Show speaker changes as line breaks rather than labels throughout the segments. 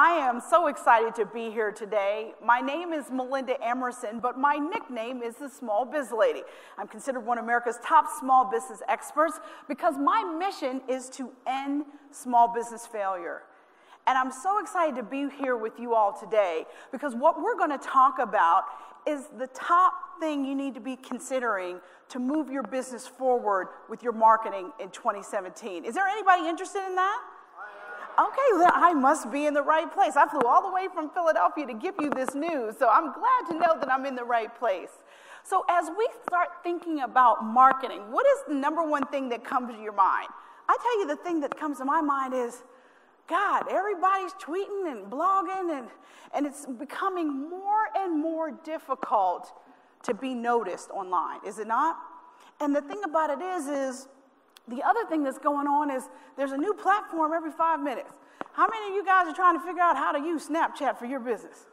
I am so excited to be here today. My name is Melinda Emerson, but my nickname is the Small Biz Lady. I'm considered one of America's top small business experts because my mission is to end small business failure. And I'm so excited to be here with you all today because what we're going to talk about is the top thing you need to be considering to move your business forward with your marketing in 2017. Is there anybody interested in that? Okay, then I must be in the right place. I flew all the way from Philadelphia to give you this news, so I'm glad to know that I'm in the right place. So, as we start thinking about marketing, what is the number one thing that comes to your mind? I tell you, the thing that comes to my mind is God, everybody's tweeting and blogging, and, and it's becoming more and more difficult to be noticed online, is it not? And the thing about it is, is the other thing that's going on is there's a new platform every five minutes. How many of you guys are trying to figure out how to use Snapchat for your business?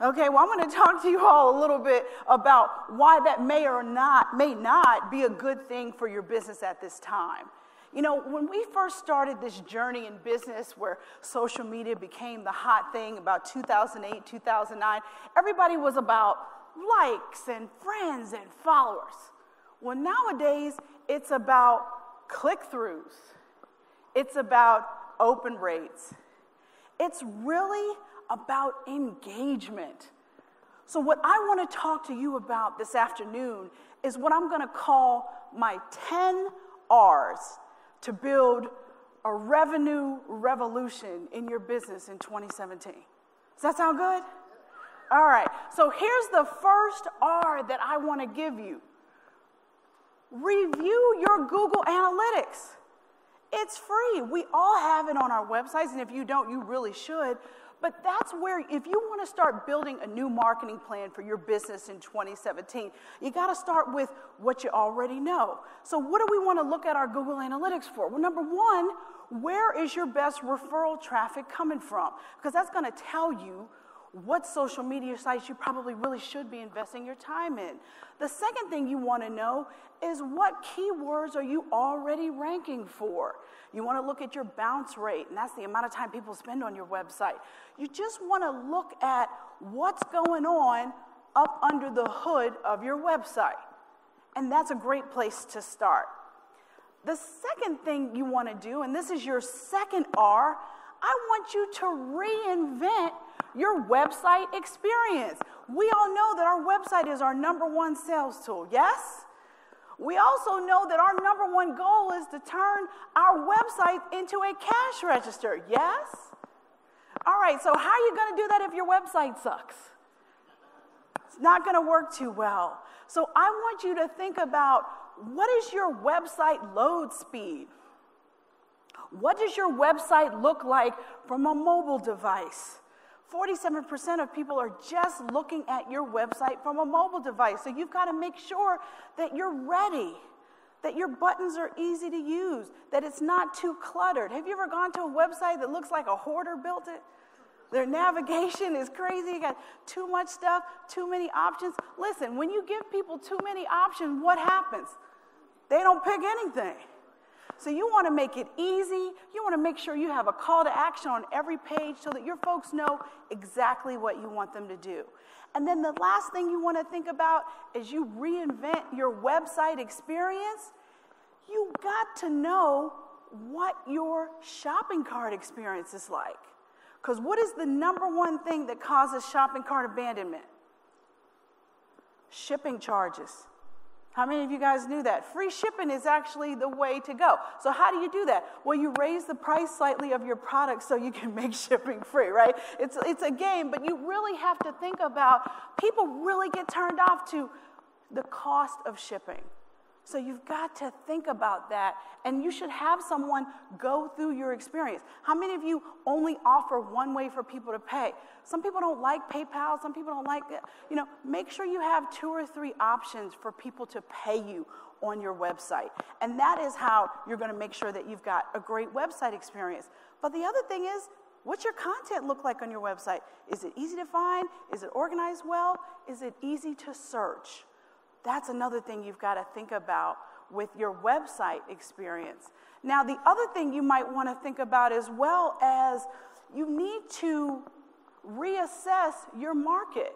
Okay, well, I'm going to talk to you all a little bit about why that may or not may not be a good thing for your business at this time. You know, when we first started this journey in business where social media became the hot thing about 2008, 2009, everybody was about likes and friends and followers. Well, nowadays, it's about click throughs, it's about open rates, it's really about engagement. So, what I want to talk to you about this afternoon is what I'm going to call my 10 R's to build a revenue revolution in your business in 2017. Does that sound good? All right, so here's the first R that I want to give you Review your Google Analytics. It's free. We all have it on our websites, and if you don't, you really should. But that's where, if you want to start building a new marketing plan for your business in 2017, you got to start with what you already know. So, what do we want to look at our Google Analytics for? Well, number one, where is your best referral traffic coming from? Because that's going to tell you what social media sites you probably really should be investing your time in. The second thing you want to know is what keywords are you already ranking for? You want to look at your bounce rate, and that's the amount of time people spend on your website. You just want to look at what's going on up under the hood of your website. And that's a great place to start. The second thing you want to do, and this is your second R, I want you to reinvent your website experience. We all know that our website is our number one sales tool, yes? We also know that our number one goal is to turn our website into a cash register, yes? All right, so how are you going to do that if your website sucks? It's not going to work too well. So I want you to think about what is your website load speed? What does your website look like from a mobile device? 47% of people are just looking at your website from a mobile device. So you've got to make sure that you're ready, that your buttons are easy to use, that it's not too cluttered. Have you ever gone to a website that looks like a hoarder built it? Their navigation is crazy. You got too much stuff, too many options. Listen, when you give people too many options, what happens? They don't pick anything. So you want to make it easy. You want to make sure you have a call to action on every page so that your folks know exactly what you want them to do. And then the last thing you want to think about as you reinvent your website experience, you got to know what your shopping cart experience is like. Because what is the number one thing that causes shopping cart abandonment? Shipping charges. How many of you guys knew that? Free shipping is actually the way to go. So, how do you do that? Well, you raise the price slightly of your product so you can make shipping free, right? It's, it's a game, but you really have to think about people really get turned off to the cost of shipping. So you've got to think about that, and you should have someone go through your experience. How many of you only offer one way for people to pay? Some people don't like PayPal, some people don't like it. You know, make sure you have two or three options for people to pay you on your website. And that is how you're going to make sure that you've got a great website experience. But the other thing is, What's your content look like on your website? Is it easy to find? Is it organized well? Is it easy to search? That's another thing you've got to think about with your website experience. Now, the other thing you might want to think about as well as you need to reassess your market.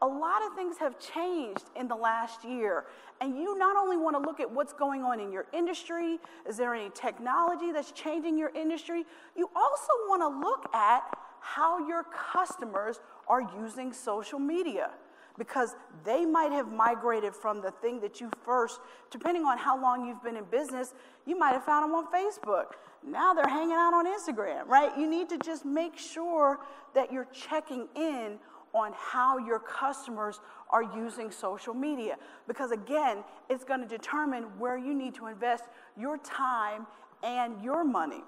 A lot of things have changed in the last year, and you not only want to look at what's going on in your industry, is there any technology that's changing your industry? You also want to look at how your customers are using social media because they might have migrated from the thing that you first, depending on how long you've been in business, you might have found them on Facebook. Now they're hanging out on Instagram, right? You need to just make sure that you're checking in on how your customers are using social media. Because again, it's going to determine where you need to invest your time and your money.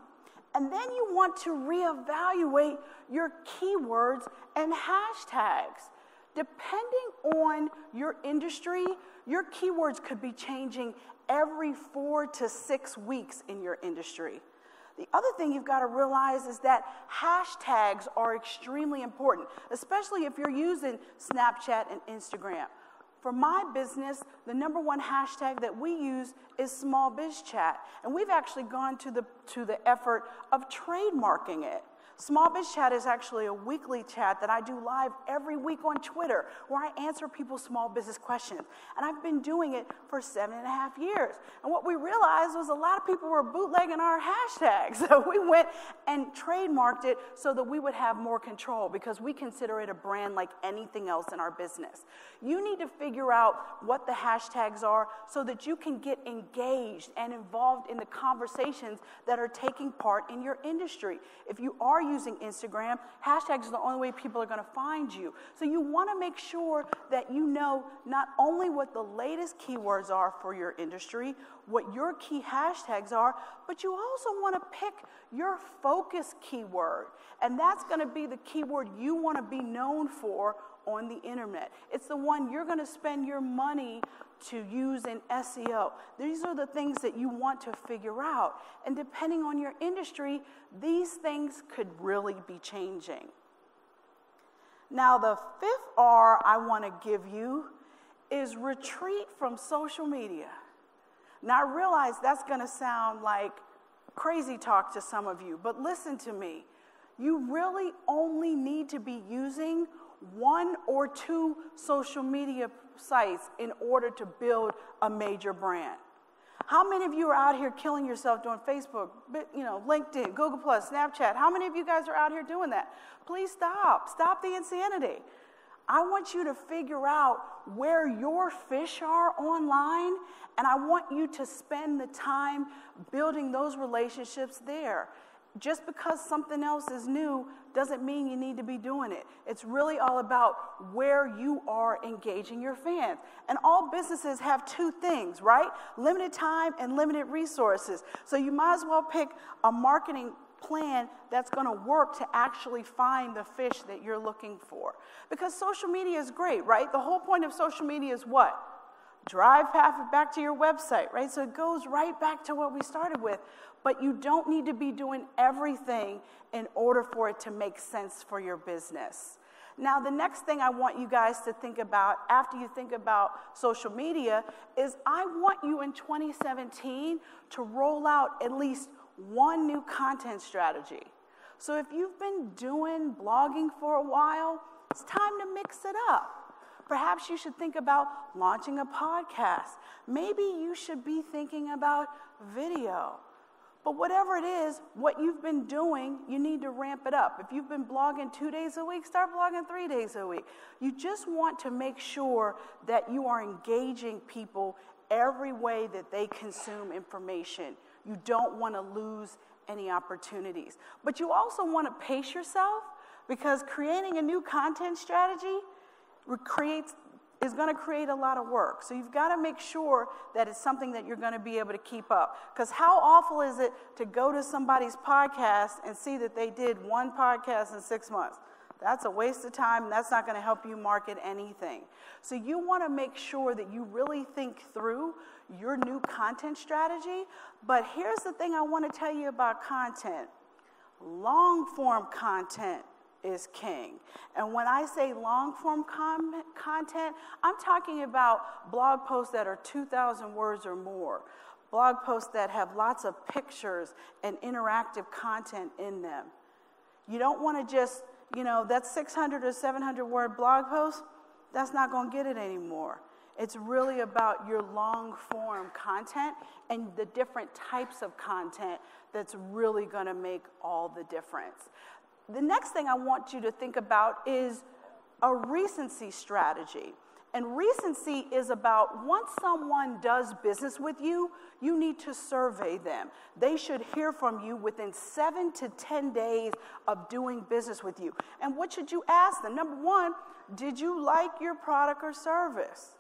And then you want to reevaluate your keywords and hashtags. Depending on your industry, your keywords could be changing every four to six weeks in your industry. The other thing you've got to realize is that hashtags are extremely important, especially if you're using Snapchat and Instagram. For my business, the number one hashtag that we use is small biz chat. And we've actually gone to the, to the effort of trademarking it. Small Biz Chat is actually a weekly chat that I do live every week on Twitter where I answer people's small business questions. And I've been doing it for seven and a half years. And what we realized was a lot of people were bootlegging our hashtags. So we went and trademarked it so that we would have more control because we consider it a brand like anything else in our business. You need to figure out what the hashtags are so that you can get engaged and involved in the conversations that are taking part in your industry. If you are using Instagram, hashtags are the only way people are going to find you. So you want to make sure that you know not only what the latest keywords are for your industry, what your key hashtags are, but you also want to pick your focus keyword. And that's going to be the keyword you want to be known for on the internet. It's the one you're going to spend your money to use in SEO. These are the things that you want to figure out. And depending on your industry, these things could really be changing. Now, the fifth R I want to give you is retreat from social media. Now, I realize that's going to sound like crazy talk to some of you, but listen to me. You really only need to be using one or two social media sites in order to build a major brand. How many of you are out here killing yourself doing Facebook, you know, LinkedIn, Google Plus, Snapchat? How many of you guys are out here doing that? Please stop. Stop the insanity. I want you to figure out where your fish are online, and I want you to spend the time building those relationships there just because something else is new doesn't mean you need to be doing it. It's really all about where you are engaging your fans. And all businesses have two things, right? Limited time and limited resources. So you might as well pick a marketing plan that's going to work to actually find the fish that you're looking for. Because social media is great, right? The whole point of social media is what? Drive back to your website, right? So it goes right back to what we started with but you don't need to be doing everything in order for it to make sense for your business. Now, the next thing I want you guys to think about after you think about social media is I want you in 2017 to roll out at least one new content strategy. So, if you've been doing blogging for a while, it's time to mix it up. Perhaps you should think about launching a podcast. Maybe you should be thinking about video. But whatever it is, what you've been doing, you need to ramp it up. If you've been blogging two days a week, start blogging three days a week. You just want to make sure that you are engaging people every way that they consume information. You don't want to lose any opportunities. But you also want to pace yourself because creating a new content strategy creates is going to create a lot of work. So you've got to make sure that it's something that you're going to be able to keep up. Because how awful is it to go to somebody's podcast and see that they did one podcast in six months? That's a waste of time, that's not going to help you market anything. So, you want to make sure that you really think through your new content strategy. But here's the thing I want to tell you about content long form content is king. And when I say long form com- content, I'm talking about blog posts that are 2,000 words or more, blog posts that have lots of pictures and interactive content in them. You don't want to just, you know, that 600 or 700 word blog post, that's not going to get it anymore. It's really about your long form content and the different types of content that's really going to make all the difference. The next thing I want you to think about is a recency strategy. And recency is about once someone does business with you, you need to survey them. They should hear from you within seven to 10 days of doing business with you. And what should you ask them? Number one, did you like your product or service?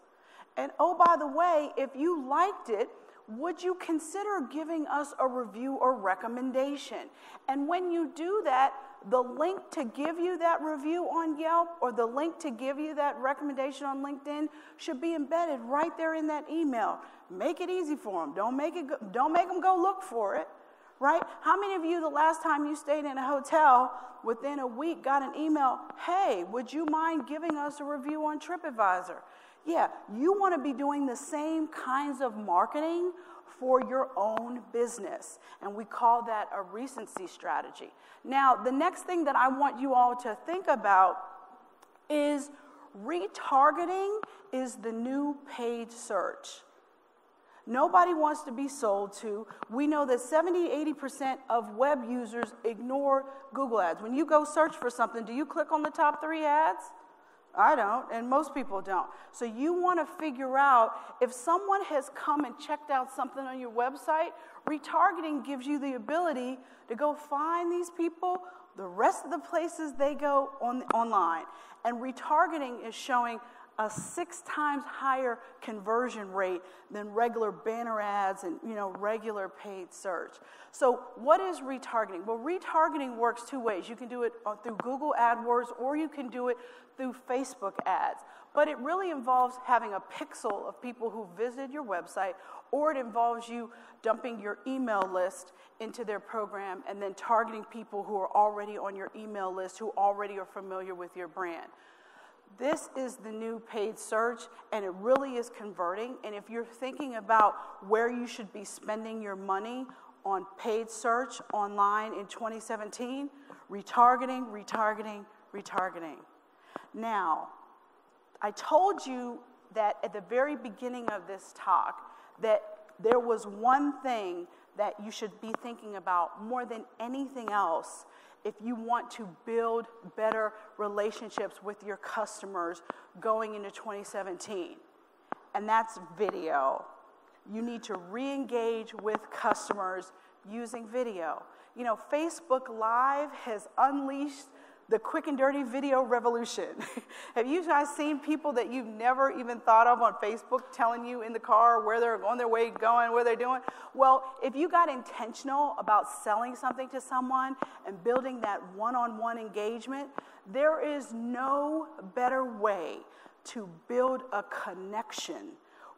And oh, by the way, if you liked it, would you consider giving us a review or recommendation? And when you do that, the link to give you that review on Yelp or the link to give you that recommendation on LinkedIn should be embedded right there in that email. Make it easy for them. Don't make it go, don't make them go look for it. Right? How many of you the last time you stayed in a hotel within a week got an email, "Hey, would you mind giving us a review on TripAdvisor?" Yeah, you want to be doing the same kinds of marketing for your own business. And we call that a recency strategy. Now, the next thing that I want you all to think about is retargeting is the new paid search. Nobody wants to be sold to. We know that 70, 80% of web users ignore Google ads. When you go search for something, do you click on the top three ads? I don't, and most people don't. So you want to figure out if someone has come and checked out something on your website, retargeting gives you the ability to go find these people the rest of the places they go on online. And retargeting is showing a six times higher conversion rate than regular banner ads and you know regular paid search so what is retargeting well retargeting works two ways you can do it uh, through google adwords or you can do it through facebook ads but it really involves having a pixel of people who visited your website or it involves you dumping your email list into their program and then targeting people who are already on your email list who already are familiar with your brand this is the new paid search, and it really is converting. And if you're thinking about where you should be spending your money on paid search online in 2017, retargeting, retargeting, retargeting. Now, I told you that at the very beginning of this talk that there was one thing that you should be thinking about more than anything else if you want to build better relationships with your customers going into 2017, and that's video. You need to re engage with customers using video. You know, Facebook Live has unleashed the quick and dirty video revolution. Have you guys seen people that you've never even thought of on Facebook telling you in the car where they're on their way going, where they're doing? Well, if you got intentional about selling something to someone and building that one on one engagement, there is no better way to build a connection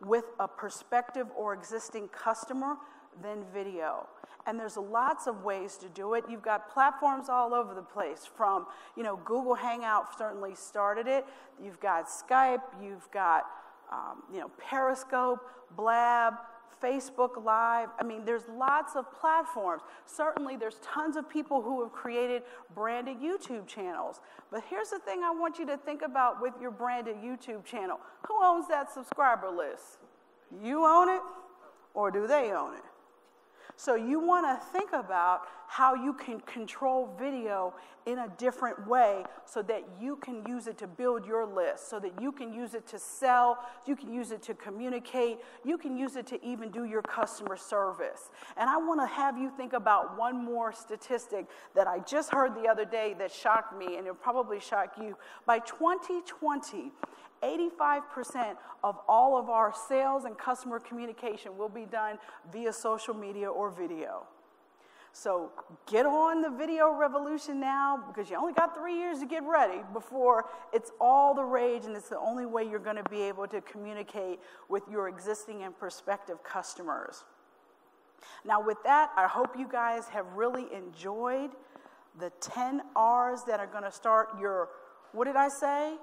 with a prospective or existing customer than video. And there's lots of ways to do it. You've got platforms all over the place from you know google hangout certainly started it. You've got skype you've got um, you know periscope blab facebook live. I mean there's lots of platforms. Certainly there's tons of people who have created branded youtube channels. But here's the thing i want you to think about with your branded youtube channel. Who owns that subscriber list? You own it or do they own it so you want to think about how you can control video in a different way so that you can use it to build your list, so that you can use it to sell, you can use it to communicate, you can use it to even do your customer service. And I want to have you think about one more statistic that I just heard the other day that shocked me, and it'll probably shock you. By 2020, 85% of all of our sales and customer communication will be done via social media or video. So get on the video revolution now because you only got three years to get ready before it's all the rage and it's the only way you're going to be able to communicate with your existing and prospective customers. Now, with that, I hope you guys have really enjoyed the 10 R's that are going to start your, what did I say?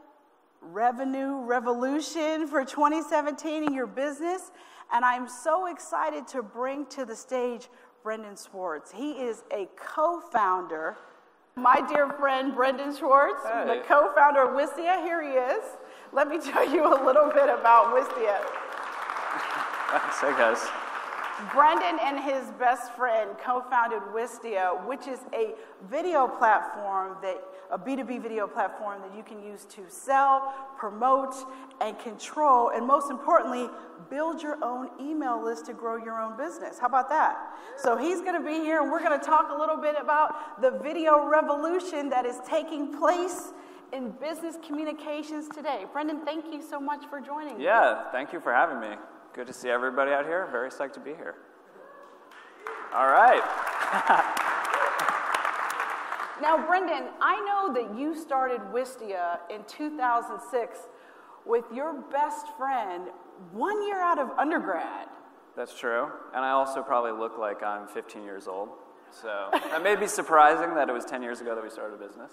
Revenue revolution for 2017 in your business. And I'm so excited to bring to the stage Brendan Schwartz. He is a co founder My dear friend Brendan Schwartz,
Hey.
the co-founder of Wistia, here he is. Let me tell you a little bit about Wistia.
Thanks, hey guys.
Brendan and his best friend co-founded Wistia, which is a video platform that a B2B video platform that you can use to sell, promote, and control, and most importantly, build your own email list to grow your own business. How about that? So he's going to be here, and we're going to talk a little bit about the video revolution that is taking place in business communications today. Brendan, thank you so much for joining.
Yeah, thank you for having me. Good to see everybody out here. Very psyched to be here. All right.
Now, Brendan, I know that you started Wistia in 2006 with your best friend one year out of undergrad.
That's true. And I also probably look like I'm 15 years old. So that may be surprising that it was 10 years ago that we started a business.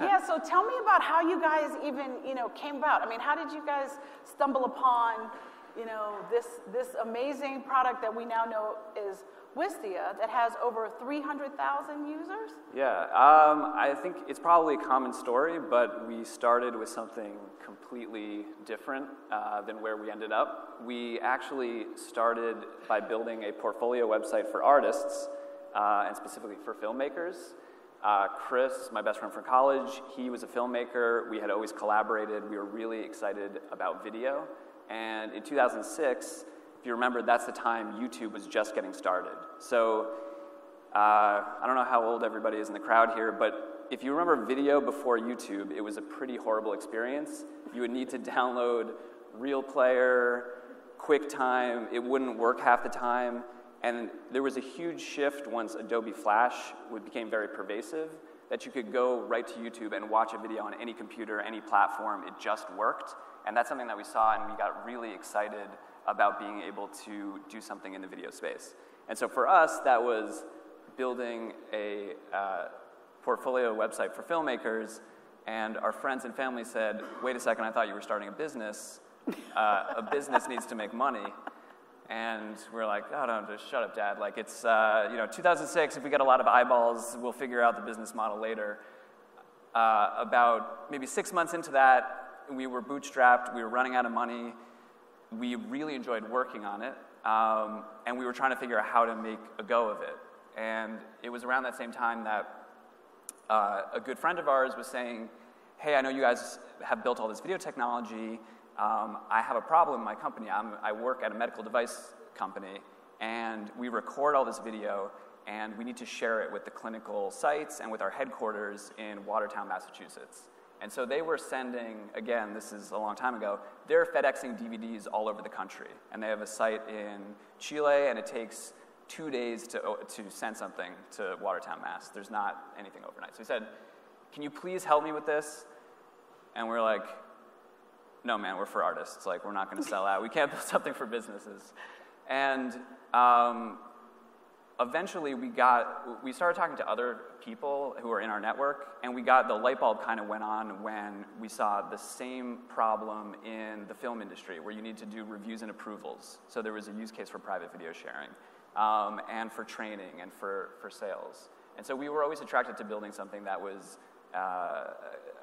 yeah, so tell me about how you guys even, you know, came about. I mean, how did you guys stumble upon, you know, this this amazing product that we now know is Wistia that has over 300,000 users?
Yeah, um, I think it's probably a common story, but we started with something completely different uh, than where we ended up. We actually started by building a portfolio website for artists, uh, and specifically for filmmakers. Uh, Chris, my best friend from college, he was a filmmaker. We had always collaborated. We were really excited about video. And in 2006, if you remember, that's the time YouTube was just getting started. So uh, I don't know how old everybody is in the crowd here, but if you remember video before YouTube, it was a pretty horrible experience. You would need to download Real Player, QuickTime, it wouldn't work half the time. And there was a huge shift once Adobe Flash became very pervasive that you could go right to YouTube and watch a video on any computer, any platform. It just worked. And that's something that we saw, and we got really excited about being able to do something in the video space. And so for us, that was building a uh, portfolio website for filmmakers. And our friends and family said, wait a second, I thought you were starting a business. Uh, a business needs to make money. And we're like, oh, no, just shut up, Dad. Like, it's, uh, you know, 2006, if we get a lot of eyeballs, we'll figure out the business model later. Uh, about maybe six months into that, we were bootstrapped, we were running out of money. We really enjoyed working on it, um, and we were trying to figure out how to make a go of it. And it was around that same time that uh, a good friend of ours was saying, Hey, I know you guys have built all this video technology. Um, I have a problem in my company. I'm, I work at a medical device company, and we record all this video, and we need to share it with the clinical sites and with our headquarters in Watertown, Massachusetts. And so they were sending, again, this is a long time ago, they're FedExing DVDs all over the country. And they have a site in Chile, and it takes two days to, to send something to Watertown, Mass. There's not anything overnight. So he said, Can you please help me with this? And we're like, No, man, we're for artists. Like, we're not going to sell out. We can't build something for businesses. And um, eventually we got we started talking to other people who were in our network and we got the light bulb kind of went on when we saw the same problem in the film industry where you need to do reviews and approvals. So there was a use case for private video sharing um, and for training and for, for sales. And so we were always attracted to building something that was uh,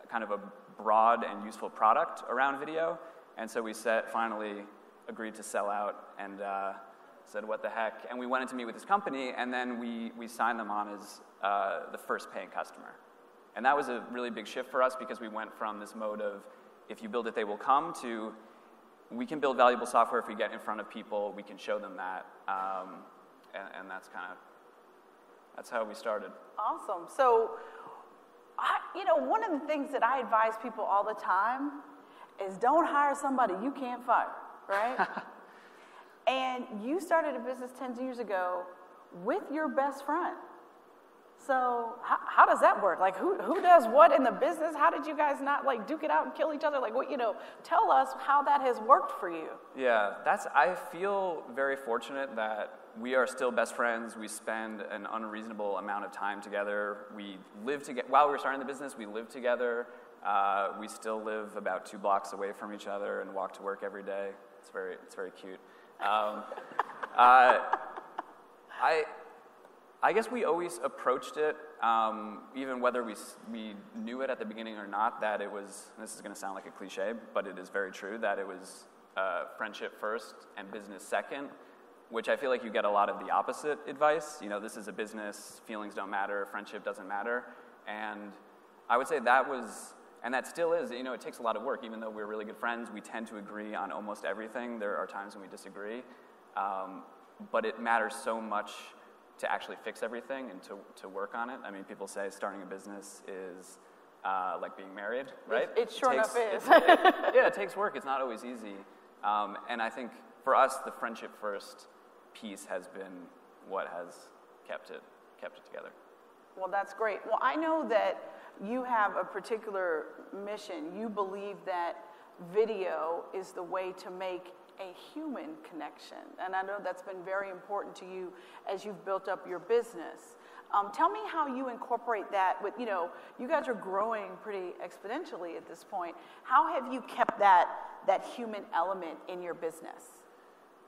kind of a broad and useful product around video. And so we set, finally agreed to sell out and uh, said, what the heck? And we went in to meet with this company, and then we, we signed them on as uh, the first paying customer. And that was a really big shift for us because we went from this mode of if you build it, they will come to we can build valuable software if we get in front of people, we can show them that. Um, and, and that's kind of that's how we started.
Awesome. So, I, you know, one of the things that I advise people all the time is don't hire somebody you can't fire, right? and you started a business 10 years ago with your best friend. So how, how does that work? Like who, who does what in the business? How did you guys not like duke it out and kill each other? Like what, you know, tell us how that has worked for you.
Yeah, that's. I feel very fortunate that we are still best friends. We spend an unreasonable amount of time together. We live together. While we were starting the business, we lived together. Uh, we still live about two blocks away from each other and walk to work every day. It's very, it's very cute. Um, uh, I, I guess we always approached it um, even whether we, we knew it at the beginning or not, that it was, this is going to sound like a cliche, but it is very true, that it was uh, friendship first and business second, which I feel like you get a lot of the opposite advice. You know, this is a business, feelings don't matter, friendship doesn't matter. And I would say that was, and that still is, you know, it takes a lot of work. Even though we're really good friends, we tend to agree on almost everything. There are times when we disagree. Um, but it matters so much to actually fix everything and to, to work on it. I mean, people say starting a business is uh, like being married, right?
It, it sure enough is.
it, it, yeah, it takes work. It's not always easy. Um, and I think for us, the friendship first piece has been what has kept it kept it together.
Well, that's great. Well, I know that you have a particular mission. You believe that video is the way to make a human connection. And I know that's been very important to you as you've built up your business. Um, tell me how you incorporate that with, you know, you guys are growing pretty exponentially at this point. How have you kept that, that human element in your business?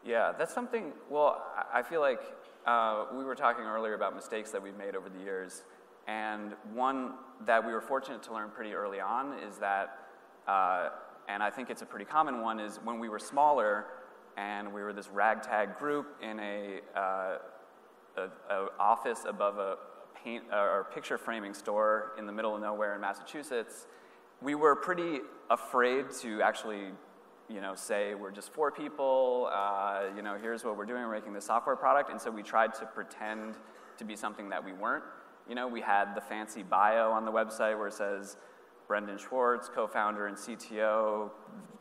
Yeah, that's something, well, I feel like uh, we were talking earlier about mistakes that we've made over the years. And one that we were fortunate to learn pretty early on is that uh, and I think it's a pretty common one, is when we were smaller and we were this ragtag group in a, uh, a, a office above a paint or picture framing store in the middle of nowhere in Massachusetts, we were pretty afraid to actually, you know, say we're just four people. Uh, you know, here's what we're doing. We're making this software product, and so we tried to pretend to be something that we weren't. You know, we had the fancy bio on the website where it says Brendan Schwartz, co founder and CTO,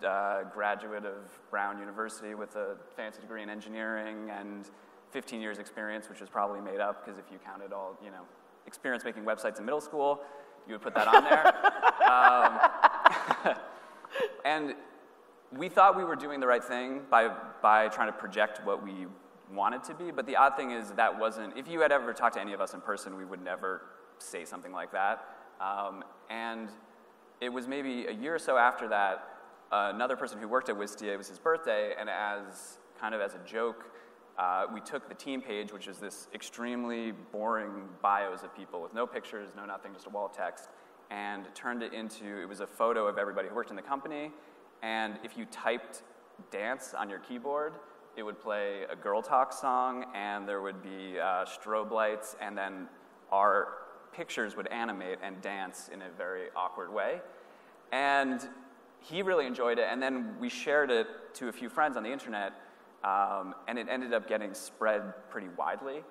uh, graduate of Brown University with a fancy degree in engineering and 15 years experience, which was probably made up because if you counted all, you know, experience making websites in middle school, you would put that on there. um, and we thought we were doing the right thing by, by trying to project what we wanted to be, but the odd thing is that wasn't, if you had ever talked to any of us in person, we would never say something like that. Um, and it was maybe a year or so after that, uh, another person who worked at Wistia, it was his birthday, and as kind of as a joke, uh, we took the team page, which is this extremely boring bios of people with no pictures, no nothing, just a wall of text, and turned it into, it was a photo of everybody who worked in the company, and if you typed dance on your keyboard, it would play a girl talk song, and there would be uh, strobe lights, and then our pictures would animate and dance in a very awkward way. And he really enjoyed it. And then we shared it to a few friends on the internet, um, and it ended up getting spread pretty widely.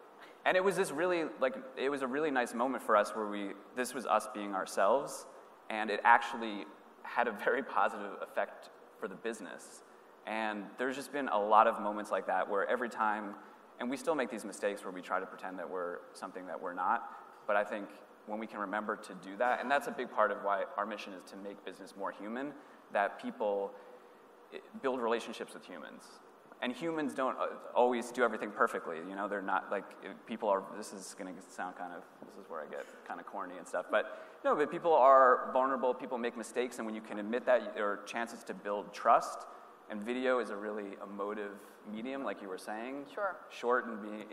And it was this really, like, it was a really nice moment for us where we, this was us being ourselves, and it actually had a very positive effect for the business. And there's just been a lot of moments like that where every time, and we still make these mistakes where we try to pretend that we're something that we're not, but I think when we can remember to do that, and that's a big part of why our mission is to make business more human, that people eh, build relationships with humans. And humans don't uh, always do everything perfectly. You know, they're not like eh, people are. This is going to sound kind of. This is where I get kind of corny and stuff. But no, but people are vulnerable. People make mistakes, and when you can admit that, there are chances to build trust. And video is a really emotive medium, like you were saying.
Sure.
Short and being,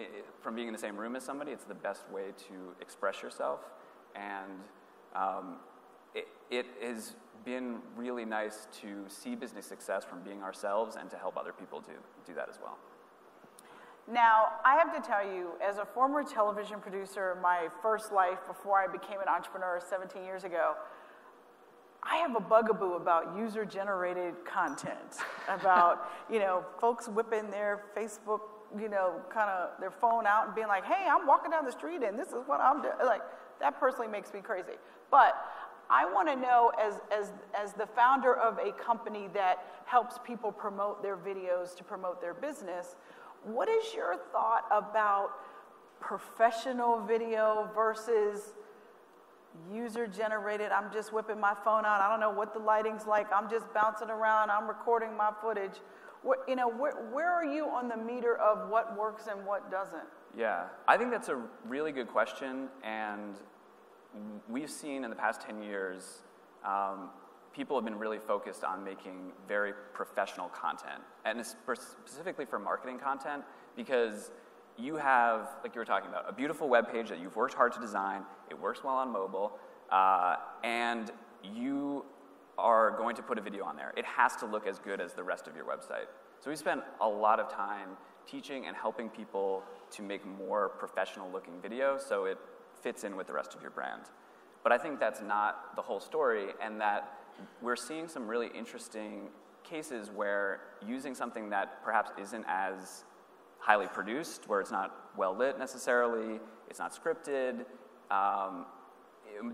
from being in the same room as somebody, it's the best way to express yourself. And um, it, it has been really nice to see business success from being ourselves and to help other people do, do that as well.
Now, I have to tell you, as a former television producer, my first life before I became an entrepreneur 17 years ago, I have a bugaboo about user generated content, about, you know, folks whipping their Facebook, you know, kind of their phone out and being like, hey, I'm walking down the street and this is what I'm doing. Like, that personally makes me crazy. But I want to know, as, as, as the founder of a company that helps people promote their videos to promote their business, what is your thought about professional video versus user generated? I'm just whipping my phone out. I don't know what the lighting's like. I'm just bouncing around. I'm recording my footage. What, you know, where, where are you on the meter of what works and what doesn't?
Yeah, I think that's a really good question, and we've seen in the past 10 years, um, people have been really focused on making very professional content, and specifically for marketing content, because you have, like you were talking about, a beautiful web page that you've worked hard to design, it works well on mobile, uh, and you are going to put a video on there. It has to look as good as the rest of your website. So we spent a lot of time teaching and helping people to make more professional looking videos so it fits in with the rest of your brand. But I think that's not the whole story, and that we're seeing some really interesting cases where using something that perhaps isn't as highly produced, where it's not well lit necessarily, it's not scripted, um,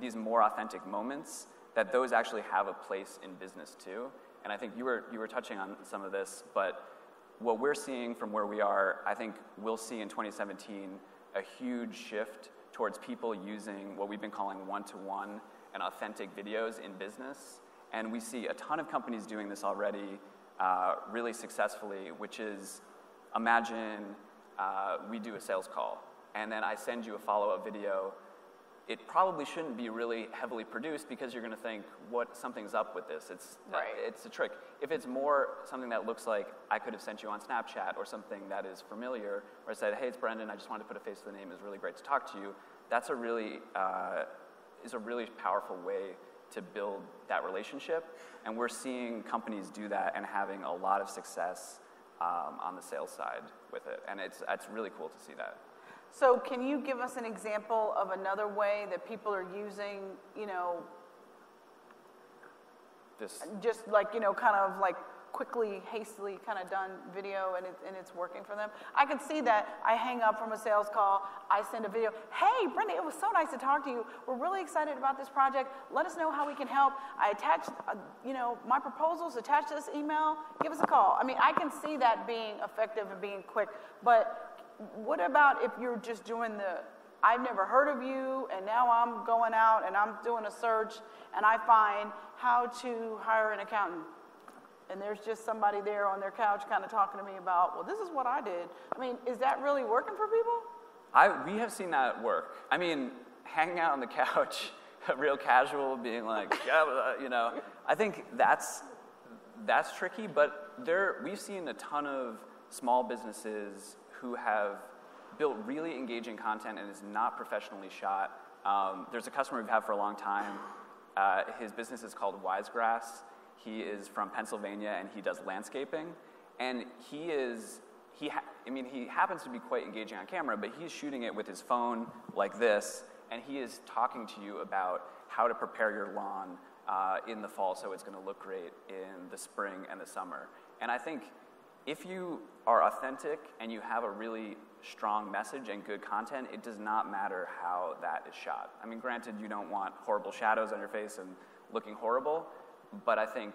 these more authentic moments, that those actually have a place in business too. And I think you were, you were touching on some of this, but what we're seeing from where we are, I think we'll see in 2017 a huge shift towards people using what we've been calling one to one and authentic videos in business. And we see a ton of companies doing this already uh, really successfully, which is imagine uh, we do a sales call, and then I send you a follow up video it probably shouldn't be really heavily produced because you're going to think, what something's up with this. It's
right.
it's a trick. If it's more something that looks like I could have sent you on Snapchat or something that is familiar, or I said, hey, it's Brendan. I just wanted to put a face to the name. It's really great to talk to you. That's a really uh, is a really powerful way to build that relationship, and we're seeing companies do that and having a lot of success um, on the sales side with it, and it's it's really cool to see that.
So can you give us an example of another way that people are using, you know,
this
just like, you know, kind of like quickly, hastily kind of done video and, it, and it's working for them. I can see that. I hang up from a sales call, I send a video. Hey, Brenda, it was so nice to talk to you. We're really excited about this project. Let us know how we can help. I attach, uh, you know, my proposals, attached to this email, give us a call. I mean, I can see that being effective and being quick, but what about if you're just doing the, I've never heard of you, and now I'm going out and I'm doing a search and I find how to hire an accountant? And there's just somebody there on their couch kind of talking to me about, well, this is what I did. I mean, is that really working for people?
I, we have seen that work. I mean, hanging out on the couch, real casual, being like, yeah, you know, I think that's, that's tricky, but there, we've seen a ton of small businesses who have built really engaging content and is not professionally shot. Um, there's a customer we've had for a long time. Uh, his business is called Wisegrass. He is from Pennsylvania and he does landscaping. And he is, he ha- I mean, he happens to be quite engaging on camera, but he's shooting it with his phone like this, and he is talking to you about how to prepare your lawn uh, in the fall so it's going to look great in the spring and the summer. And I think if you are authentic and you have a really strong message and good content, it does not matter how that is shot. I mean, granted, you don't want horrible shadows on your face and looking horrible, but I think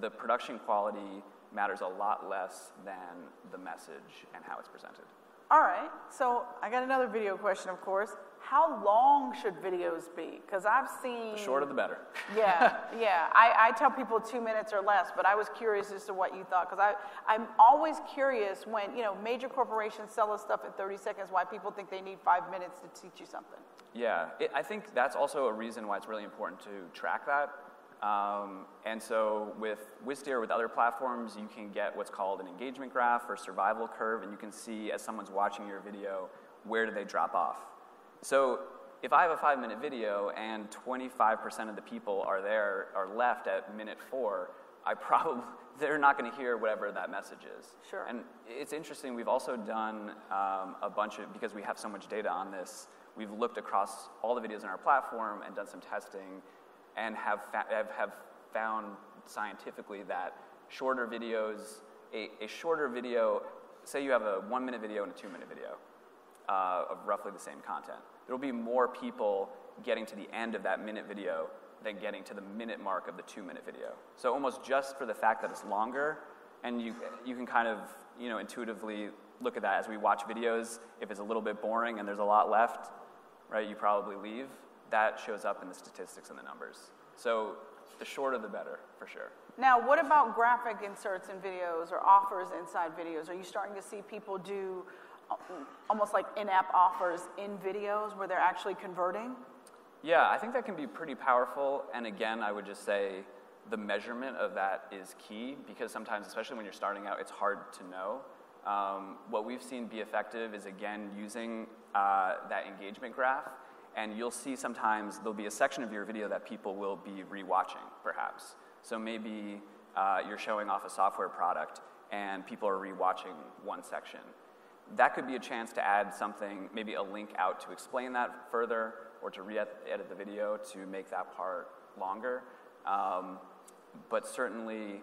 the production quality matters a lot less than the message and how it's presented.
All right, so I got another video question, of course. How long should videos be? Because I've seen.
The shorter the better.
yeah, yeah. I, I tell people two minutes or less, but I was curious as to what you thought. Because I'm always curious when, you know, major corporations sell us stuff in 30 seconds, why people think they need five minutes to teach you something.
Yeah, it, I think that's also a reason why it's really important to track that. Um, and so with Wistia, or with other platforms, you can get what's called an engagement graph or survival curve, and you can see as someone's watching your video, where do they drop off? So if I have a five minute video and 25% of the people are there, are left at minute four, I probably, they're not going to hear whatever that message is.
Sure.
And it's interesting, we've also done um, a bunch of, because we have so much data on this, we've looked across all the videos on our platform and done some testing and have, fa- have, found scientifically that shorter videos, a, a, shorter video, say you have a one minute video and a two minute video uh, of roughly the same content, there will be more people getting to the end of that minute video than getting to the minute mark of the two minute video. So almost just for the fact that it's longer, and you, you can kind of you know, intuitively look at that as we watch videos. If it's a little bit boring and there's a lot left, right, you probably leave that shows up in the statistics and the numbers. So the shorter the better, for sure.
Now, what about graphic inserts in videos or offers inside videos? Are you starting to see people do uh, almost like in app offers in videos where they're actually converting?
Yeah, I think that can be pretty powerful. And again, I would just say the measurement of that is key because sometimes, especially when you're starting out, it's hard to know. Um, what we've seen be effective is again using uh, that engagement graph, and you'll see sometimes there'll be a section of your video that people will be rewatching, perhaps. So maybe uh, you're showing off a software product, and people are rewatching one section. That could be a chance to add something, maybe a link out to explain that further, or to re-edit the video to make that part longer. Um, but certainly,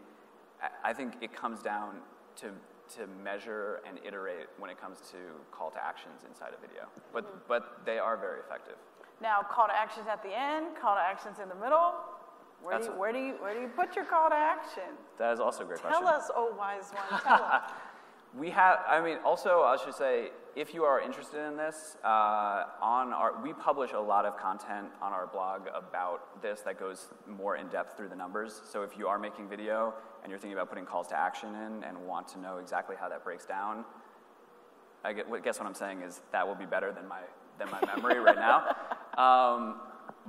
I think it comes down to to measure and iterate when it comes to call to actions inside a video. But, mm-hmm. but they are very effective.
Now, call to actions at the end, call to actions in the middle. Where, do you, where, do you, where do you put your call to action?
That is also a great
tell
question.
Tell us, oh wise one, tell us.
We have, I mean, also, I should say, if you are interested in this, uh, on our, we publish a lot of content on our blog about this that goes more in depth through the numbers. So if you are making video and you're thinking about putting calls to action in and want to know exactly how that breaks down, I guess what I'm saying is that will be better than my, than my memory right now. Um,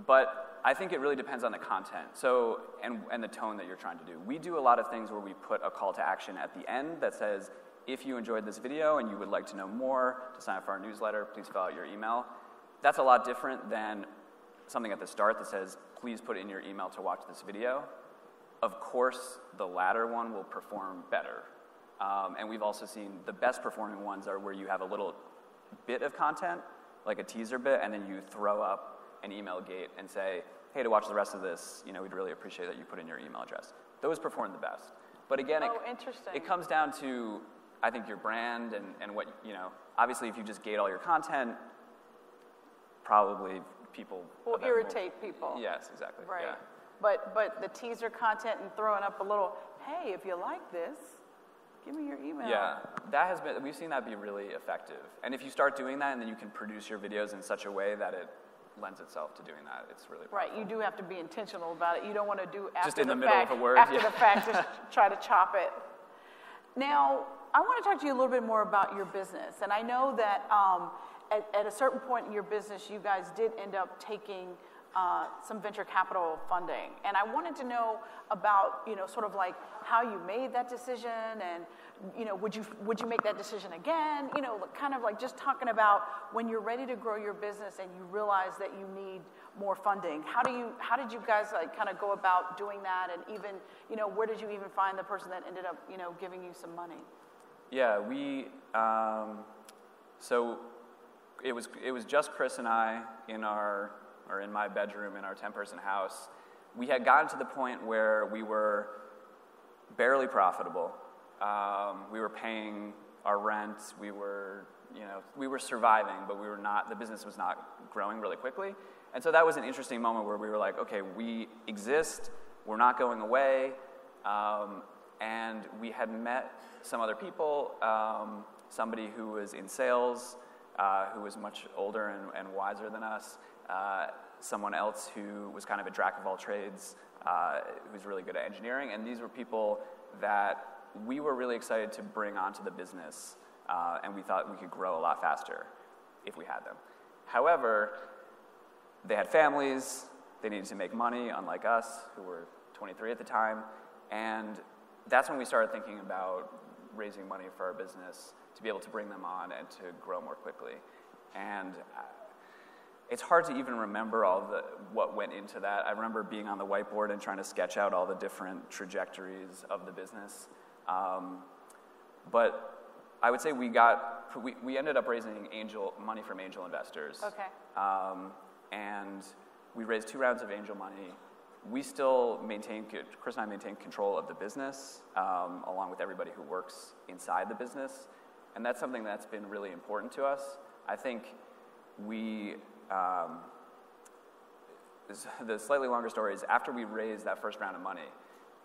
but I think it really depends on the content so, and, and the tone that you're trying to do. We do a lot of things where we put a call to action at the end that says, if you enjoyed this video and you would like to know more, to sign up for our newsletter, please fill out your email. That's a lot different than something at the start that says, please put in your email to watch this video. Of course, the latter one will perform better. Um, and we've also seen the best performing ones are where you have a little bit of content, like a teaser bit, and then you throw up an email gate and say, hey, to watch the rest of this, you know, we'd really appreciate that you put in your email address. Those perform the best. But again,
oh,
it, it comes down to I think your brand and, and what, you know, obviously if you just gate all your content, probably people
will irritate will, people.
Yes, exactly.
Right.
Yeah.
But but the teaser content and throwing up a little, hey, if you like this, give me your email.
Yeah, that has been we've seen that be really effective. And if you start doing that, and then you can produce your videos in such a way that it lends itself to doing that. It's really
powerful. right. You do have to be intentional about it. You don't want to do after
just in the,
the
middle
fact,
of a word.
After
yeah.
the fact, just try to chop it. Now, I want to talk to you a little bit more about your business. And I know that um, at, at, a certain point in your business, you guys did end up taking uh, some venture capital funding. And I wanted to know about, you know, sort of like how you made that decision and, you know, would you, would you make that decision again? You know, kind of like just talking about when you're ready to grow your business and you realize that you need more funding. How do you how did you guys like kind of go about doing that and even, you know, where did you even find the person that ended up, you know, giving you some money?
Yeah, we, um, so it was, it was just Chris and I in our, or in my bedroom in our 10 person house. We had gotten to the point where we were barely profitable. Um, we were paying our rent, we were, you know, we were surviving, but we were not, the business was not growing really quickly. And so that was an interesting moment where we were like, okay, we exist, we're not going away. Um, and we had met some other people, um, somebody who was in sales, uh, who was much older and, and wiser than us, uh, someone else who was kind of a jack of all trades, uh, who's really good at engineering, and these were people that we were really excited to bring onto the business, uh, and we thought we could grow a lot faster if we had them. However, they had families, they needed to make money, unlike us, who were 23 at the time, and that's when we started thinking about raising money for our business to be able to bring them on and to grow more quickly. And uh, it's hard to even remember all the what went into that. I remember being on the whiteboard and trying to sketch out all the different trajectories of the business. Um, but I would say we got we, we ended up raising angel money from angel investors.
Okay.
Um, and we raised two rounds of angel money we still maintain, Chris and I maintain control of the business um, along with everybody who works inside the business. And that's something that's been really important to us. I think we, um, the slightly longer story is after we raised that first round of money,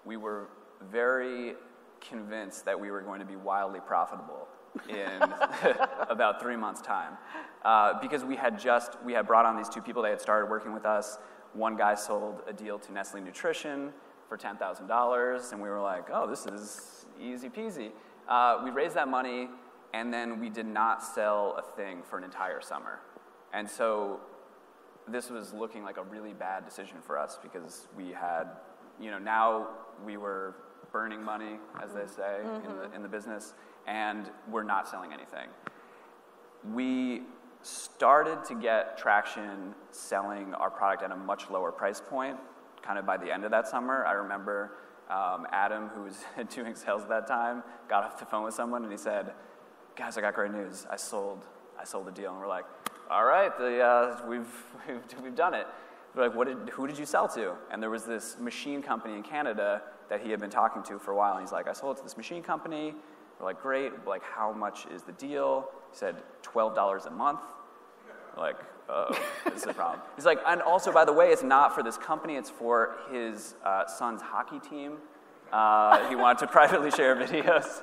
we were very convinced that we were going to be wildly profitable in about three months' time. Uh, because we had just, we had brought on these two people, they had started working with us. One guy sold a deal to Nestle Nutrition for $10,000, and we were like, oh, this is easy peasy. Uh, we raised that money, and then we did not sell a thing for an entire summer. And so this was looking like a really bad decision for us because we had, you know, now we were burning money, as they say, mm-hmm. in, the, mm-hmm. in the business, and we're not selling anything. We started to get traction selling our product at a much lower price point kind of by the end of that summer. I remember um, Adam, who was doing sales at that time, got off the phone with someone and he said, Guys, I got great news. I sold, I sold the deal. And we're like, All right, the, uh, we've, we've, done it. We're like, what did, who did you sell to? And there was this machine company in Canada that he had been talking to for a while. And he's like, I sold it to this machine company. We're like, great. Like, how much is the deal? He said, $12 a month. We're like, oh, this is a problem. He's like, and also, by the way, it's not for this company, it's for his uh, son's hockey team. Uh, he wanted to privately share videos.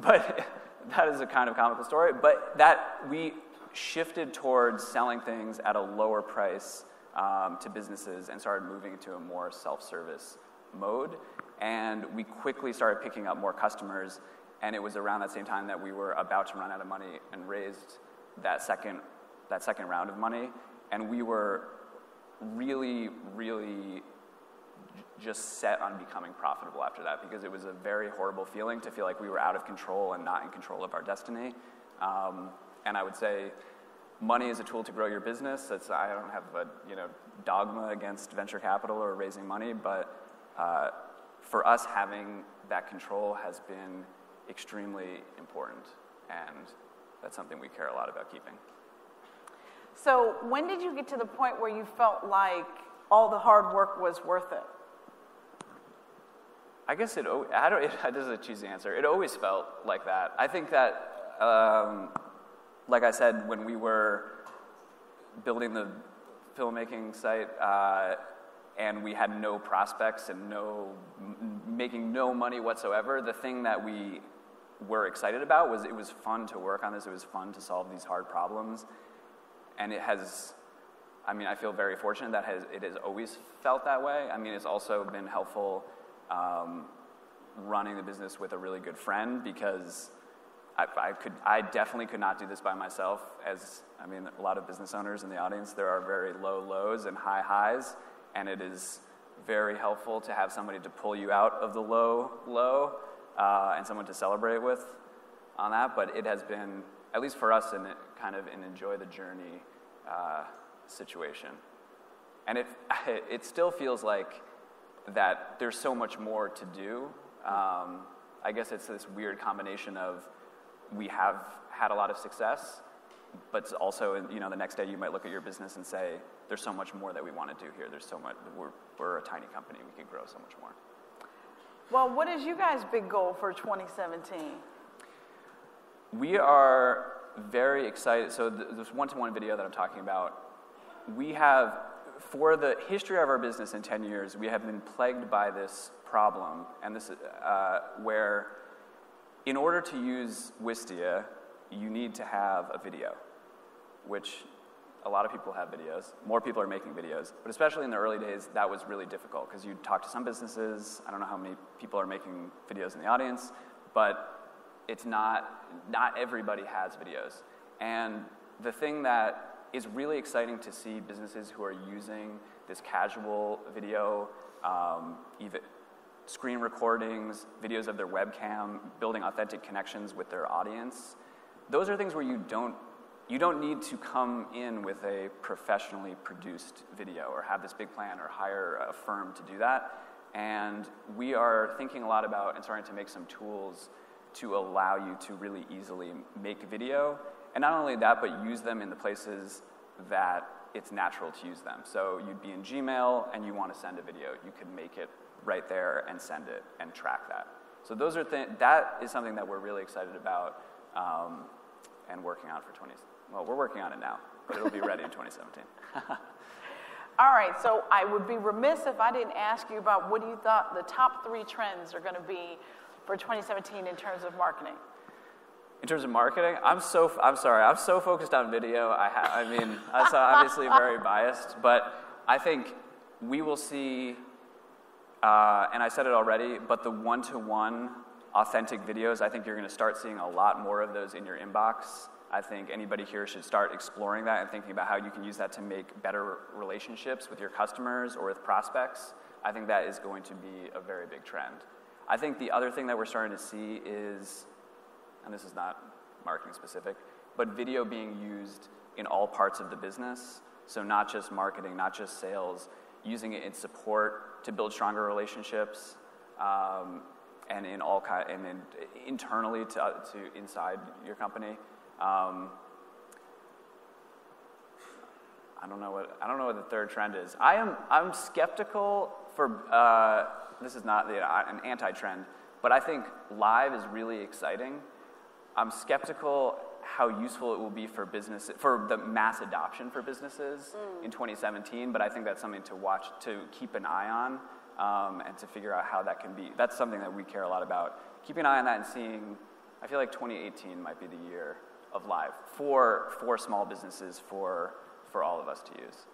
but that is a kind of comical story. But that we shifted towards selling things at a lower price um, to businesses and started moving into a more self service mode. And we quickly started picking up more customers. And it was around that same time that we were about to run out of money and raised that second, that second round of money. And we were really, really just set on becoming profitable after that because it was a very horrible feeling to feel like we were out of control and not in control of our destiny. Um, and I would say money is a tool to grow your business. It's, I don't have a you know, dogma against venture capital or raising money, but uh, for us, having that control has been extremely important, and that's something we care a lot about keeping.
So, when did you get to the point where you felt like all the hard work was worth it?
I guess it. I don't. It, this is a cheesy answer. It always felt like that. I think that, um, like I said, when we were building the filmmaking site, uh, and we had no prospects and no making no money whatsoever the thing that we were excited about was it was fun to work on this. It was fun to solve these hard problems. And it has i mean i feel very fortunate that has, it has always felt that way. I mean it's also been helpful um, running the business with a really good friend because I, I, could, I definitely could not do this by myself. As I mean, a lot of business owners in the audience, there are very low lows and high highs, and it is very helpful to have somebody to pull you out of the low low uh, and someone to celebrate with on that. But it has been, at least for us, in kind of an enjoy the journey uh, situation, and it it still feels like that there's so much more to do. Um, I guess it's this weird combination of we have had a lot of success, but also you know the next day you might look at your business and say there's so much more that we want to do here. There's so much, we're, we're a tiny company, we can grow so much more.
Well, what is you guys' big goal for 2017?
We are very excited. So, this one to one video that I'm talking about, we have, for the history of our business in 10 years, we have been plagued by this problem, and this, uh, where in order to use Wistia, you need to have a video, which a lot of people have videos. More people are making videos. But especially in the early days, that was really difficult because you'd talk to some businesses. I don't know how many people are making videos in the audience, but it's not, not everybody has videos. And the thing that is really exciting to see businesses who are using this casual video, um, even screen recordings, videos of their webcam, building authentic connections with their audience. Those are things where you don't you don't need to come in with a professionally produced video or have this big plan or hire a firm to do that. And we are thinking a lot about and starting to make some tools to allow you to really easily make video. And not only that, but use them in the places that it's natural to use them. So you'd be in Gmail and you want to send a video, you could make it right there and send it and track that. So those are th- that is something that we're really excited about um, and working on for 20. Well, we're working on it now, but it'll be ready in 2017.
All right, so I would be remiss if I didn't ask you about what do you thought the top three trends are going to be for 2017 in terms of marketing.
In terms of marketing, I'm so I'm sorry, I'm so focused on video. I ha- I mean, that's obviously very biased, but I think we will see, uh, and I said it already, but the one-to-one authentic videos, I think you're going to start seeing a lot more of those in your inbox I think anybody here should start exploring that and thinking about how you can use that to make better relationships with your customers or with prospects. I think that is going to be a very big trend. I think the other thing that we're starting to see is, and this is not marketing specific, but video being used in all parts of the business. So, not just marketing, not just sales, using it in support to build stronger relationships, um, and in all kind, and in, internally to, uh, to inside your company. Um, I don't know what I don't know what the third trend is. I am I'm skeptical for uh, this is not the, uh, an anti-trend, but I think live is really exciting. I'm skeptical how useful it will be for business for the mass adoption for businesses mm. in 2017. But I think that's something to watch to keep an eye on um, and to figure out how that can be. That's something that we care a lot about. Keeping an eye on that and seeing. I feel like 2018 might be the year of live for for small businesses for for all of us to use.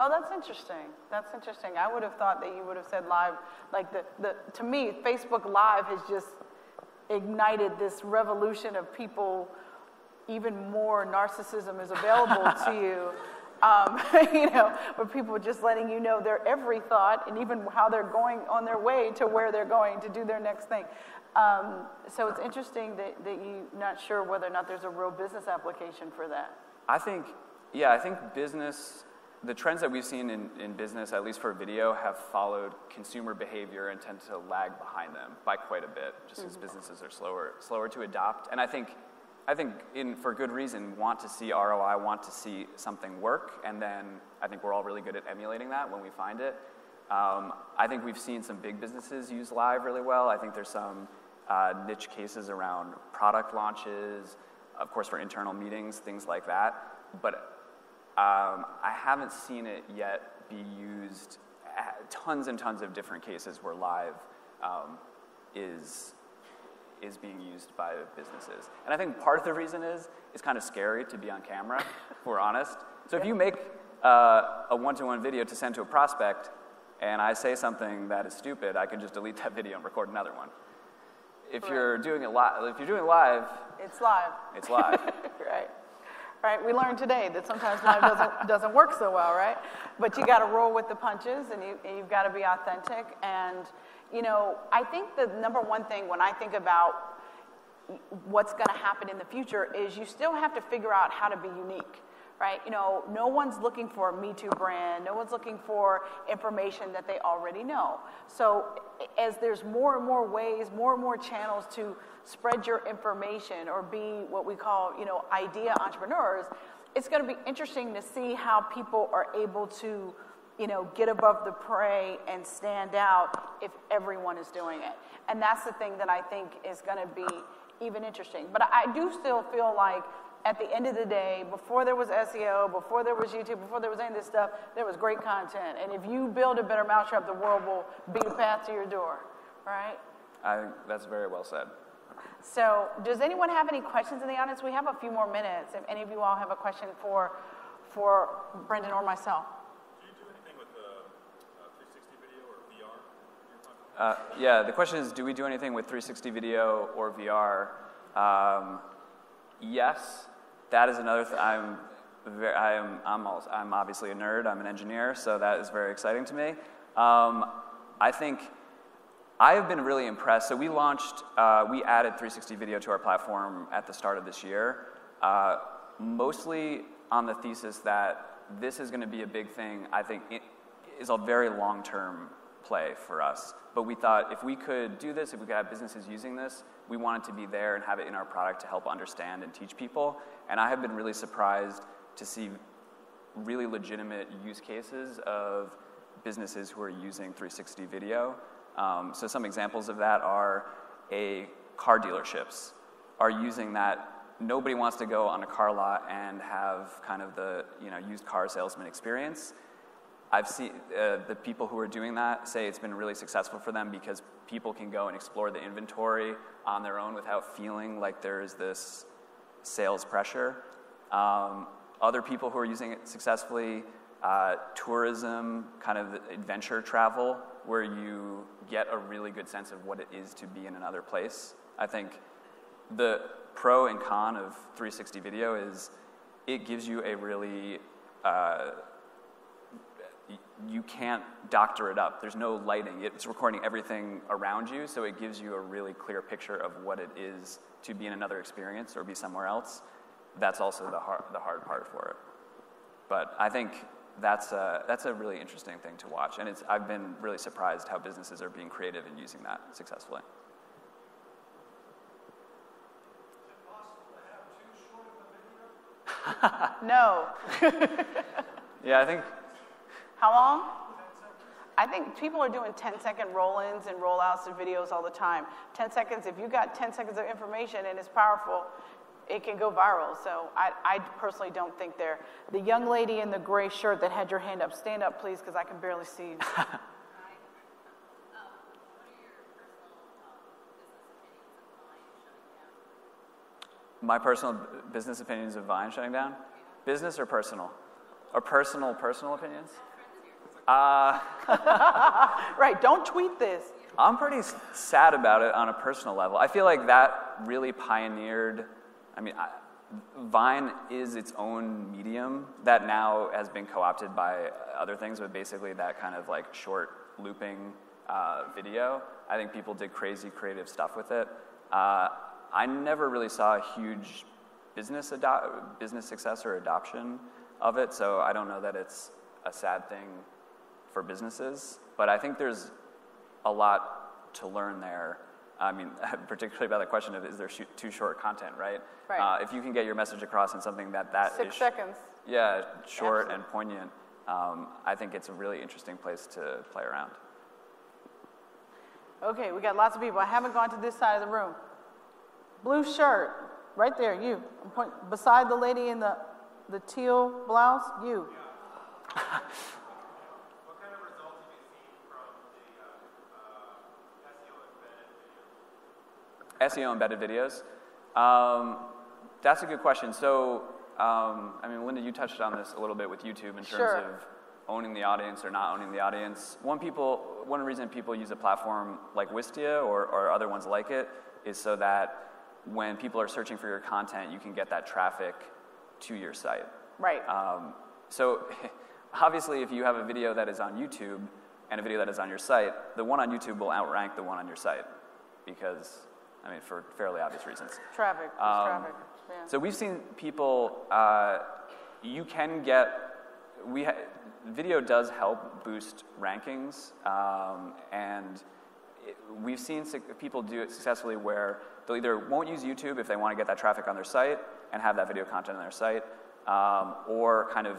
Oh, that's interesting. That's interesting. I would have thought that you would have said live, like the, the to me, Facebook Live has just ignited this revolution of people, even more narcissism is available to you. Um, you know, where people just letting you know their every thought and even how they're going on their way to where they're going to do their next thing. Um, so it's interesting that, that you're not sure whether or not there's a real business application for that.
I think, yeah, I think business the trends that we've seen in, in business, at least for video, have followed consumer behavior and tend to lag behind them by quite a bit, just because mm-hmm. businesses are slower, slower to adopt. And I think, I think in, for good reason, want to see ROI, want to see something work, and then I think we're all really good at emulating that when we find it. Um, I think we've seen some big businesses use live really well. I think there's some uh, niche cases around product launches, of course, for internal meetings, things like that. But um, I haven't seen it yet be used tons and tons of different cases where live um, is is being used by businesses. And I think part of the reason is it's kind of scary to be on camera, if we're honest. So if you make uh, a one-to-one video to send to a prospect and I say something that is stupid, I can just delete that video and record another one. If you're doing it live, if you're doing it live,
it's live.
It's live.
right right? We learned today that sometimes live doesn't, doesn't work so well, right? But you got to roll with the punches and, you, and you've got to be authentic. And, you know, I think the number one thing when I think about what's going to happen in the future is you still have to figure out how to be unique right? You know, no one's looking for a Me Too brand. No one's looking for information that they already know. So as there's more and more ways, more and more channels to spread your information or be what we call, you know, idea entrepreneurs, it's going to be interesting to see how people are able to, you know, get above the prey and stand out if everyone is doing it. And that's the thing that I think is going to be even interesting. But I do still feel like at the end of the day, before there was SEO, before there was YouTube, before there was any of this stuff, there was great content. And if you build a better mousetrap, the world will beat a path to your door, right?
I think that's very well said.
So, does anyone have any questions in the audience? We have a few more minutes. If any of you all have a question for, for Brendan or myself.
Do you do anything with uh, uh, 360 video or VR?
Uh, yeah, the question is do we do anything with 360 video or VR? Um, yes, that is another thing. I'm, I'm, also, I'm obviously a nerd, I'm an engineer, so that is very exciting to me. Um, I think I have been really impressed. So we launched, uh, we added 360 video to our platform at the start of this year, uh, mostly on the thesis that this is going to be a big thing. I think it is a very long-term play for us. But we thought if we could do this, if we could have businesses using this, we wanted to be there and have it in our product to help understand and teach people. And I have been really surprised to see really legitimate use cases of businesses who are using 360 video. Um, so some examples of that are a car dealerships are using that. Nobody wants to go on a car lot and have kind of the you know used car salesman experience. I've seen uh, the people who are doing that say it's been really successful for them because people can go and explore the inventory on their own without feeling like there's this sales pressure. Um, other people who are using it successfully, uh, tourism, kind of adventure travel, where you get a really good sense of what it is to be in another place. I think the pro and con of 360 video is it gives you a really uh, you can't doctor it up. There's no lighting. It's recording everything around you, so it gives you a really clear picture of what it is to be in another experience or be somewhere else. That's also the hard, the hard part for it. But I think that's a, that's a really interesting thing to watch. And it's, I've been really surprised how businesses are being creative and using that successfully.
No.
Yeah, I think
How long? I think people are doing 10 second roll ins and roll outs of videos all the time. 10 seconds, if you got 10 seconds of information and it's powerful, it can go viral. So I, I personally don't think they're. The young lady in the gray shirt that had your hand up, stand up, please, because I can barely see you.
my personal business opinions of Vine shutting down. Business or personal? Or personal, personal opinions? Uh,
right, don't tweet this.
I'm pretty sad about it on a personal level. I feel like that really pioneered. I mean, I, Vine is its own medium that now has been co opted by other things, but basically that kind of like short looping uh, video. I think people did crazy creative stuff with it. Uh, I never really saw a huge business, ado- business success or adoption of it, so I don't know that it's a sad thing for businesses, but I think there's a lot to learn there. I mean, particularly about the question of is there sh- too short content, right?
Right.
Uh, if you can get your message across in something that that
Six
is
seconds.
yeah, short
Absolutely.
and poignant, um, I think it's a really interesting place to play around.
Okay, we got lots of people. I haven't gone to this side of the room. Blue shirt, right there, you. I'm point, beside the lady in the, the teal blouse, you.
What kind of results have you seen from the uh, uh, SEO embedded videos?
SEO embedded videos? Um, that's a good question. So, um, I mean, Linda, you touched on this a little bit with YouTube in terms
Sure.
of owning the audience or not owning the audience. One people, one reason people use a platform like Wistia or, or other ones like it is so that when people are searching for your content, you can get that traffic to your site.
Right.
Um, so, obviously, if you have a video that is on YouTube and a video that is on your site, the one on YouTube will outrank the one on your site because, I mean, for fairly obvious reasons.
traffic,
Um,
traffic. Yeah.
So we've seen people. Uh, you can get. We ha- video does help boost rankings, um, and it, we've seen suc- people do it successfully where they'll either won't use YouTube if they want to get that traffic on their site and have that video content on their site, um, or kind of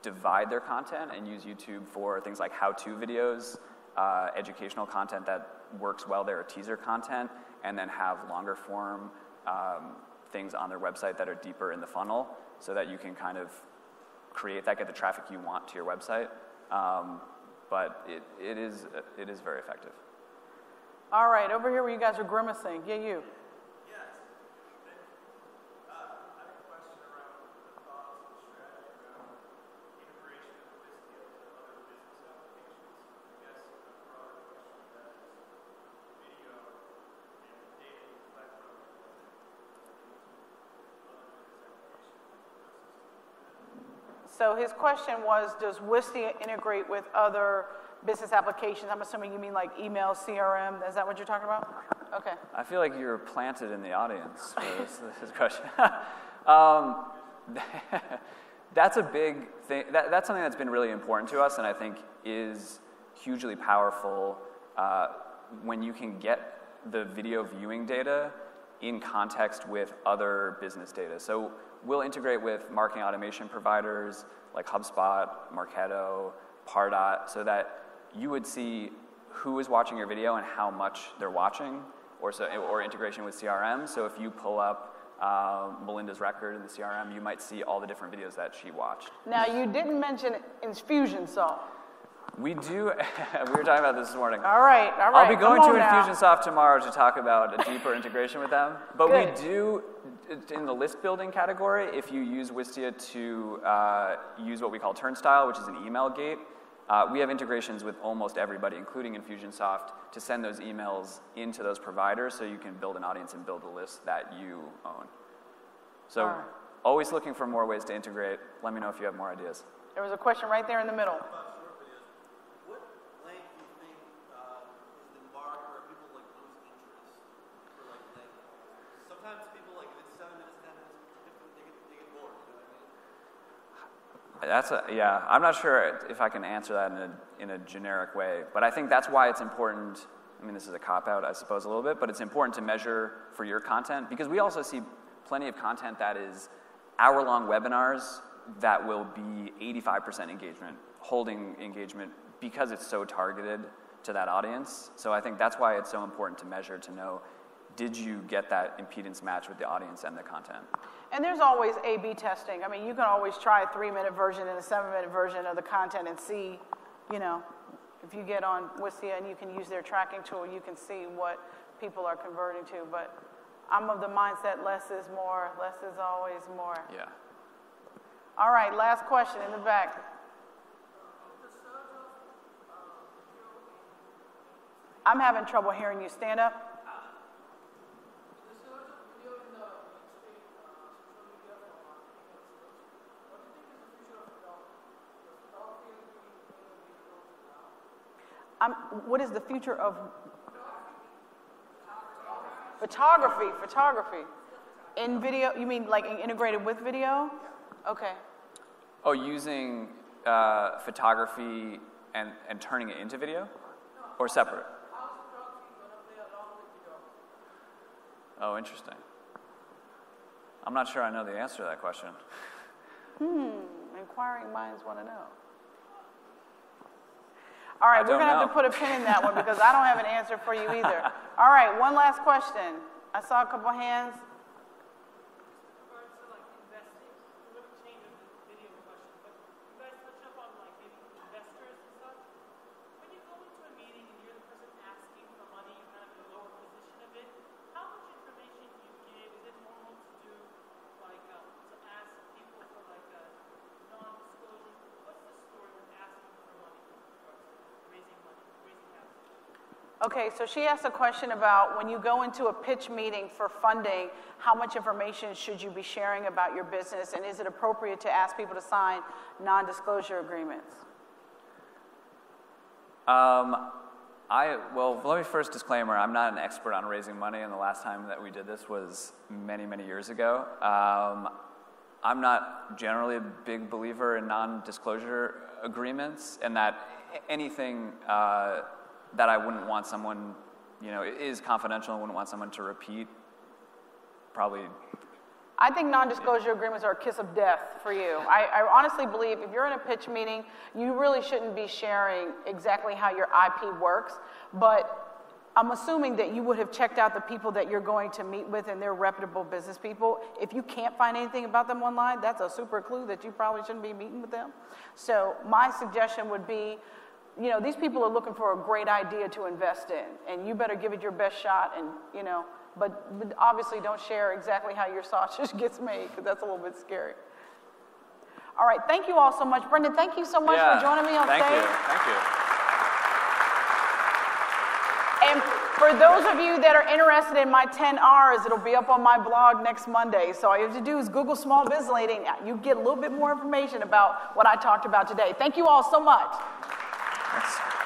divide their content and use YouTube for things like how-to videos, uh, educational content that works well there, or teaser content, and then have longer form um, things on their website that are deeper in the funnel, so that you can kind of create that, get the traffic you want to your website. Um, but it, it is it is very effective.
All right, over here where you guys are grimacing. Yeah, you. So his question was, does Wistia integrate with other business applications? I'm assuming you mean like email, CRM. Is that what you're talking about? Okay.
I feel like you're planted in the audience for this, this question. um, that's a big thing. That, that's something that's been really important to us, and I think is hugely powerful uh, when you can get the video viewing data in context with other business data. So we'll integrate with marketing automation providers like HubSpot, Marketo, Pardot, so that you would see who is watching your video and how much they're watching, or, so, or integration with CRM. So if you pull up um, Melinda's record in the CRM, you might see all the different videos that she watched.
Now you didn't mention Infusionsoft.
We do, we were talking about this this morning.
All right, all right.
I'll be going to
on now.
Infusionsoft tomorrow to talk about a deeper integration with them. But
Good.
we do, in the list building category, if you use Wistia to uh, use what we call Turnstile, which is an email gate, uh, we have integrations with almost everybody, including Infusionsoft, to send those emails into those providers so you can build an audience and build a list that you own. So,
right.
always looking for more ways to integrate. Let me know if you have more ideas.
There was a question right there in the middle.
That's a, yeah, I'm not sure if I can answer that in a, in a generic way, but I think that's why it's important. I mean, this is a cop out, I suppose, a little bit, but it's important to measure for your content because we also see plenty of content that is hour long webinars that will be 85% engagement, holding engagement because it's so targeted to that audience. So I think that's why it's so important to measure to know did you get that impedance match with the audience and the content?
And there's always A B testing. I mean, you can always try a three minute version and a seven minute version of the content and see, you know, if you get on Wistia and you can use their tracking tool, you can see what people are converting to. But I'm of the mindset less is more, less is always more.
Yeah.
All right, last question in the back. I'm having trouble hearing you. Stand up. I'm, what is the future of photography? Photography. In video, you mean like integrated with video? Okay.
Oh, using uh, photography and, and turning it into video? Or separate? Oh, interesting. I'm not sure I know the answer to that question.
Hmm, inquiring minds want to know. All right, we're going to have to put a pin in that one because I don't have an answer for you either. All right, one last question. I saw a couple hands. Okay, so she asked a question about when you go into a pitch meeting for funding, how much information should you be sharing about your business, and is it appropriate to ask people to sign non disclosure agreements?
Um, I, well, let me first disclaimer I'm not an expert on raising money, and the last time that we did this was many, many years ago. Um, I'm not generally a big believer in non disclosure agreements, and that anything. Uh, that I wouldn't want someone, you know, is confidential. and wouldn't want someone to repeat. Probably.
I think non-disclosure agreements are a kiss of death for you. I, I honestly believe if you're in a pitch meeting, you really shouldn't be sharing exactly how your IP works. But I'm assuming that you would have checked out the people that you're going to meet with and they're reputable business people. If you can't find anything about them online, that's a super clue that you probably shouldn't be meeting with them. So my suggestion would be you know, these people are looking for a great idea to invest in, and you better give it your best shot, and, you know, but, obviously don't share exactly how your sausage gets made, because that's a little bit scary. All right, thank you all so much. Brendan, thank you so much
yeah,
for joining me on
thank
stage.
You, thank you.
And for those of you that are interested in my 10 R's, it'll be up on my blog next Monday. So all you have to do is Google small business lady. You get a little bit more information about what I talked about today. Thank you all so much.
Thanks.